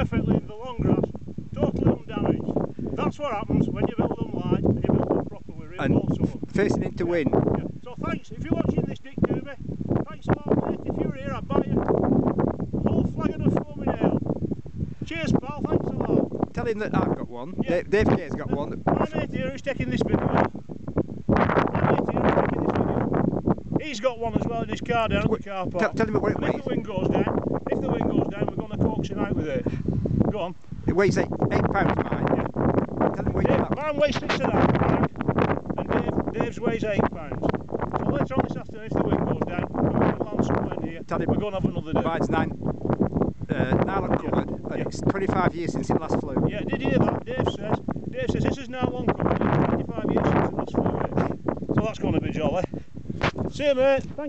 perfectly in the long grass, totally undamaged. That's what happens when you build them light and you build them proper with And balsa. facing into wind. Yeah. So thanks, if you're watching this Dick Doobie, thanks a lot mate. If you're here I'd buy you a whole flagon of foaming ale. Cheers pal, thanks a lot. Tell him that I've got one. Yeah. Dave, Dave Kaye's got one. My mate here who's taking this video. My mate here who's taking this video. He's got one as well in his car down at the car park. tell him what it And if the wind goes down, if the wind goes down, we're going to coax him out with it. Go on. It weighs eight, eight pounds, mine. Tell him what got. mine weighs six and a half pound, and Dave, Dave's weighs eight pounds. So later on this afternoon, if the wind goes down, we're going to land somewhere near. Tell him- We're going to have another day. Mine's nine, uh, nylon covered, Yeah. It's 25 years since it last flew. Yeah, did you hear that? Dave says. Dave says this is now covered. It's 25 years since it last flew. So that's going to be jolly. See you, mate. Thank